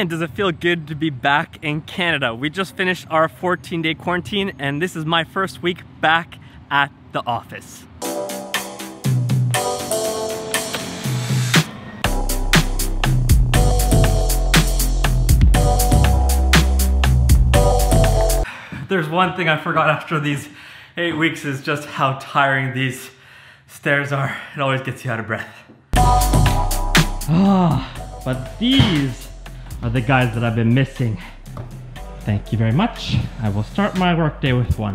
Man, does it feel good to be back in Canada. We just finished our 14 day quarantine and this is my first week back at the office. There's one thing I forgot after these eight weeks is just how tiring these stairs are. It always gets you out of breath. Ah, but these are the guys that I've been missing. Thank you very much. I will start my workday with one.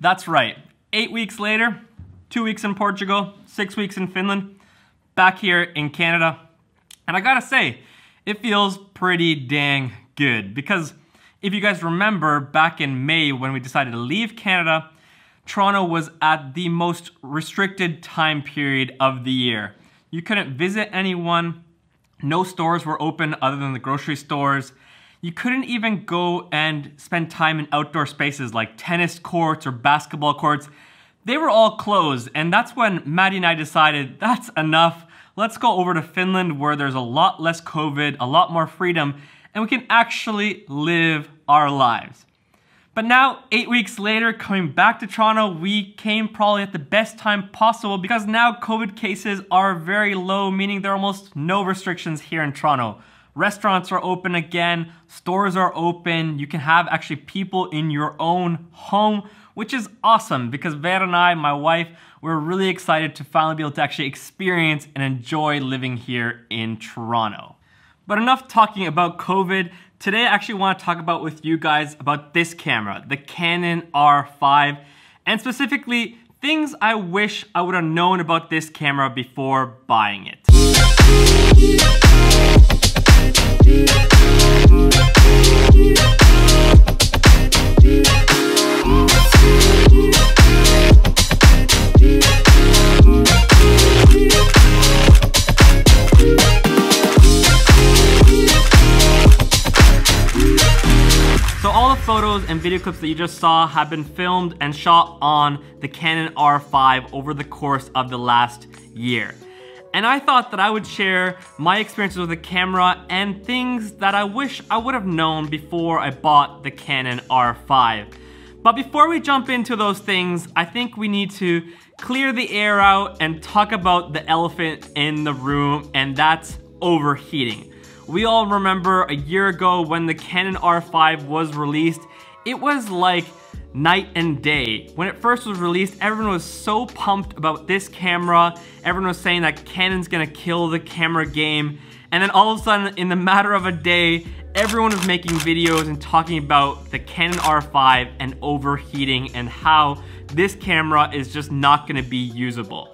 That's right. Eight weeks later, two weeks in Portugal, six weeks in Finland, back here in Canada. And I gotta say, it feels pretty dang good because if you guys remember back in May when we decided to leave Canada, Toronto was at the most restricted time period of the year. You couldn't visit anyone, no stores were open other than the grocery stores. You couldn't even go and spend time in outdoor spaces like tennis courts or basketball courts. They were all closed, and that's when Matti and I decided that's enough. Let's go over to Finland where there's a lot less COVID, a lot more freedom, and we can actually live our lives. But now, eight weeks later, coming back to Toronto, we came probably at the best time possible because now COVID cases are very low, meaning there are almost no restrictions here in Toronto. Restaurants are open again, stores are open, you can have actually people in your own home, which is awesome because Veera and I, my wife, we're really excited to finally be able to actually experience and enjoy living here in Toronto. But enough talking about COVID. Today I actually want to talk about with you guys about this camera, the Canon R5, and specifically things I wish I would have known about this camera before buying it. Video clips that you just saw have been filmed and shot on the Canon R5 over the course of the last year. And I thought that I would share my experiences with the camera and things that I wish I would have known before I bought the Canon R5. But before we jump into those things, I think we need to clear the air out and talk about the elephant in the room, and that's overheating. We all remember a year ago when the Canon R5 was released, it was like night and day. When it first was released, everyone was so pumped about this camera. Everyone was saying that Canon's gonna kill the camera game. And then all of a sudden, in the matter of a day, everyone was making videos and talking about the Canon R5 and overheating and how this camera is just not gonna be usable.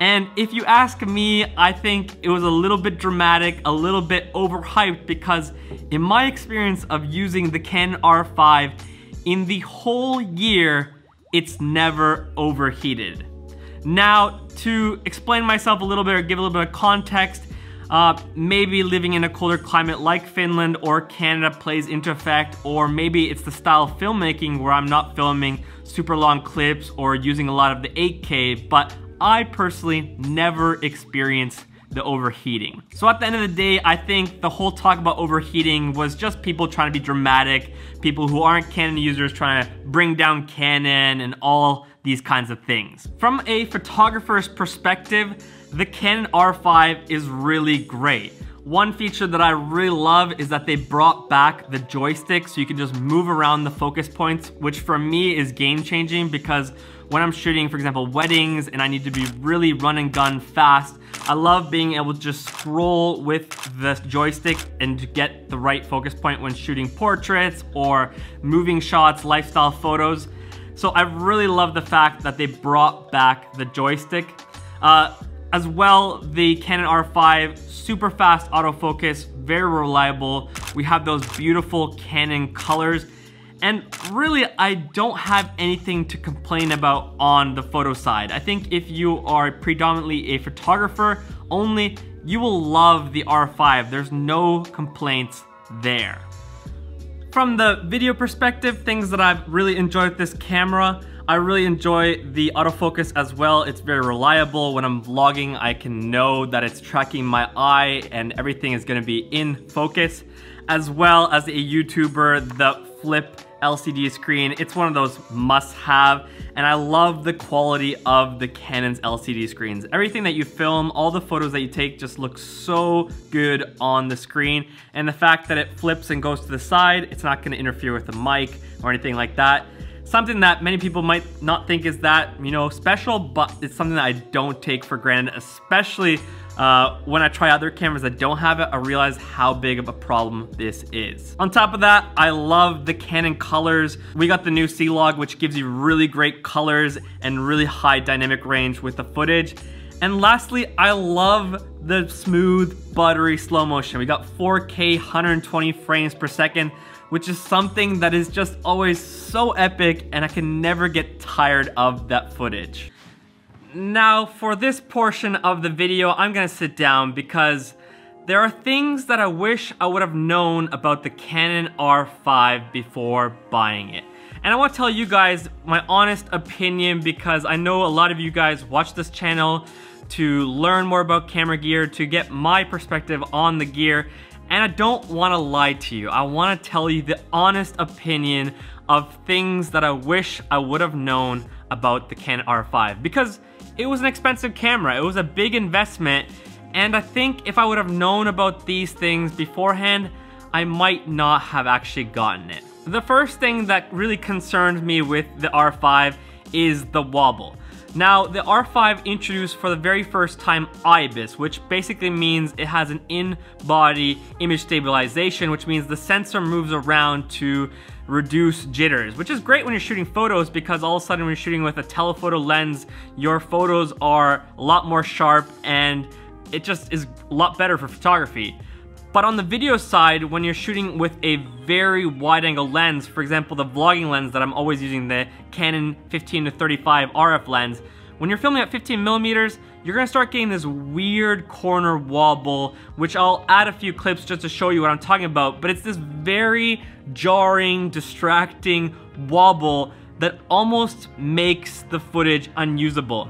And if you ask me, I think it was a little bit dramatic, a little bit overhyped because in my experience of using the Canon R5, in the whole year, it's never overheated. Now, to explain myself a little bit or give a little bit of context, uh, maybe living in a colder climate like Finland or Canada plays into effect, or maybe it's the style of filmmaking where I'm not filming super long clips or using a lot of the 8K, but I personally never experienced the overheating. So at the end of the day, I think the whole talk about overheating was just people trying to be dramatic, people who aren't Canon users trying to bring down Canon and all these kinds of things. From a photographer's perspective, the Canon R5 is really great. One feature that I really love is that they brought back the joystick so you can just move around the focus points, which for me is game changing because when I'm shooting, for example, weddings and I need to be really run and gun fast, I love being able to just scroll with the joystick and to get the right focus point when shooting portraits or moving shots, lifestyle photos. So I really love the fact that they brought back the joystick. Uh, as well, the Canon R5, super fast autofocus, very reliable. We have those beautiful Canon colors. And really, I don't have anything to complain about on the photo side. I think if you are predominantly a photographer only, you will love the R5. There's no complaints there. From the video perspective, things that I've really enjoyed with this camera, I really enjoy the autofocus as well. It's very reliable. When I'm vlogging, I can know that it's tracking my eye and everything is gonna be in focus. As well as a YouTuber, the flip LCD screen. It's one of those must-have, and I love the quality of the Canon's LCD screens. Everything that you film, all the photos that you take just look so good on the screen, and the fact that it flips and goes to the side, it's not gonna interfere with the mic or anything like that. Something that many people might not think is that, you know, special, but it's something that I don't take for granted, especially uh, when I try other cameras that don't have it, I realize how big of a problem this is. On top of that, I love the Canon colors. We got the new C-Log, which gives you really great colors and really high dynamic range with the footage. And lastly, I love the smooth, buttery slow motion. We got 4K 120 frames per second, which is something that is just always so epic and I can never get tired of that footage. Now, for this portion of the video, I'm gonna sit down because there are things that I wish I would have known about the Canon R5 before buying it. And I want to tell you guys my honest opinion because I know a lot of you guys watch this channel to learn more about camera gear, to get my perspective on the gear, and I don't want to lie to you. I want to tell you the honest opinion of things that I wish I would have known about the Canon R5 because it was an expensive camera. It was a big investment. And I think if I would have known about these things beforehand, I might not have actually gotten it. The first thing that really concerned me with the R5 is the wobble. Now, the R5 introduced for the very first time IBIS, which basically means it has an in-body image stabilization, which means the sensor moves around to reduce jitters, which is great when you're shooting photos because all of a sudden when you're shooting with a telephoto lens, your photos are a lot more sharp and it just is a lot better for photography. But on the video side, when you're shooting with a very wide angle lens, for example, the vlogging lens that I'm always using, the Canon 15 to 35 RF lens, when you're filming at 15 millimeters, you're gonna start getting this weird corner wobble, which I'll add a few clips just to show you what I'm talking about, but it's this very jarring, distracting wobble that almost makes the footage unusable.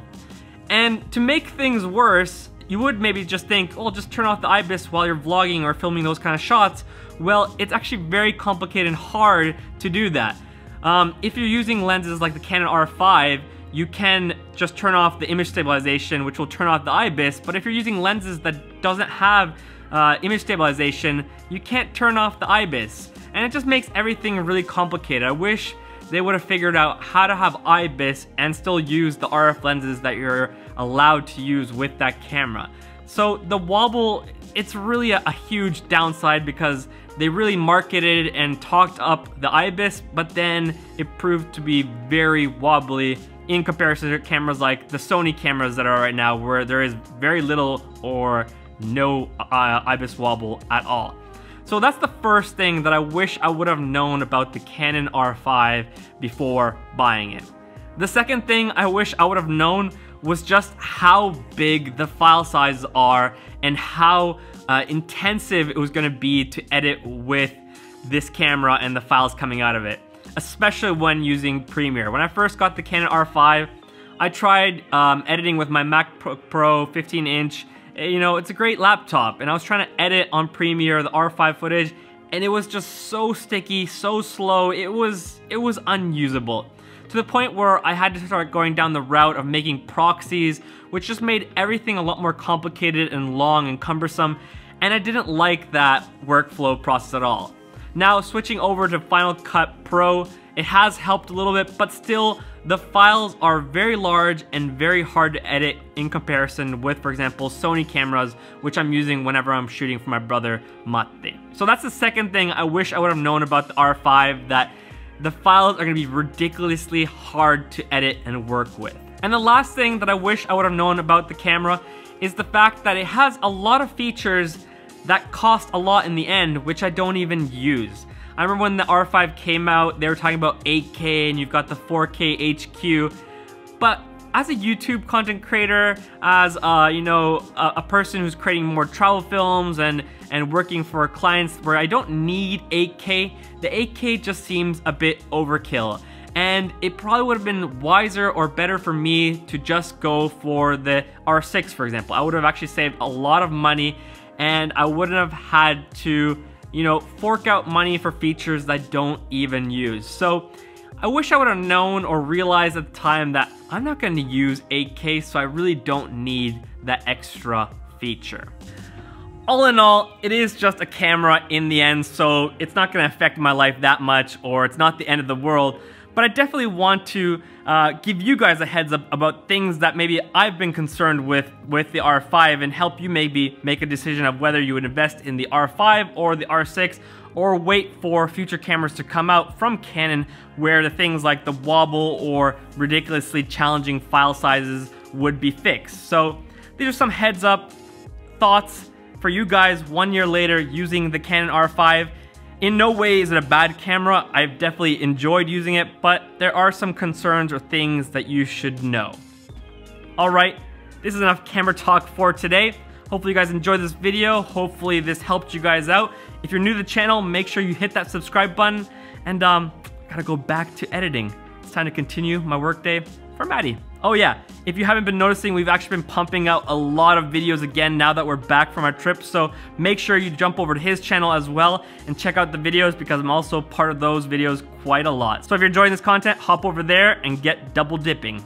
And to make things worse, you would maybe just think, oh, just turn off the IBIS while you're vlogging or filming those kind of shots. Well, it's actually very complicated and hard to do that. Um, if you're using lenses like the Canon R5, you can just turn off the image stabilization, which will turn off the IBIS, but if you're using lenses that doesn't have uh, image stabilization, you can't turn off the IBIS. And it just makes everything really complicated. I wish they would have figured out how to have IBIS and still use the RF lenses that you're allowed to use with that camera. So the wobble, it's really a, a huge downside because they really marketed and talked up the IBIS, but then it proved to be very wobbly in comparison to cameras like the Sony cameras that are right now where there is very little or no uh, IBIS wobble at all. So that's the first thing that I wish I would have known about the Canon R5 before buying it. The second thing I wish I would have known was just how big the file sizes are and how uh, intensive it was gonna be to edit with this camera and the files coming out of it especially when using Premiere. When I first got the Canon R5, I tried um, editing with my Mac Pro 15 inch. Eh, you know, it's a great laptop, and I was trying to edit on Premiere the R5 footage, and it was just so sticky, so slow, it was, it was unusable. To the point where I had to start going down the route of making proxies, which just made everything a lot more complicated and long and cumbersome, and I didn't like that workflow process at all. Now switching over to Final Cut Pro, it has helped a little bit, but still the files are very large and very hard to edit in comparison with, for example, Sony cameras, which I'm using whenever I'm shooting for my brother Matti. So that's the second thing I wish I would have known about the R5, that the files are gonna be ridiculously hard to edit and work with. And the last thing that I wish I would have known about the camera is the fact that it has a lot of features that cost a lot in the end, which I don't even use. I remember when the R5 came out, they were talking about 8K and you've got the 4K HQ, but as a YouTube content creator, as uh, you know, a, a, person who's creating more travel films and and working for clients where I don't need 8K, the 8K just seems a bit overkill. and it probably would have been wiser or better for me to just go for the R6, for example. I would have actually saved a lot of money and I wouldn't have had to, you know, fork out money for features that I don't even use. So I wish I would have known or realized at the time that I'm not gonna use 8K, so I really don't need that extra feature. All in all, it is just a camera in the end, so it's not gonna affect my life that much, or it's not the end of the world, but I definitely want to uh, give you guys a heads up about things that maybe I've been concerned with with the R5 and help you maybe make a decision of whether you would invest in the R5 or the R6 or wait for future cameras to come out from Canon where the things like the wobble or ridiculously challenging file sizes would be fixed. So these are some heads up thoughts for you guys one year later using the Canon R5 in no way is it a bad camera, I've definitely enjoyed using it, but there are some concerns or things that you should know. Alright, this is enough camera talk for today. Hopefully you guys enjoyed this video, hopefully this helped you guys out. If you're new to the channel, make sure you hit that subscribe button, and um, gotta go back to editing. It's time to continue my workday for Matti. Oh yeah, if you haven't been noticing, we've actually been pumping out a lot of videos again now that we're back from our trip, so make sure you jump over to his channel as well and check out the videos because I'm also part of those videos quite a lot. So if you're enjoying this content, hop over there and get double dipping.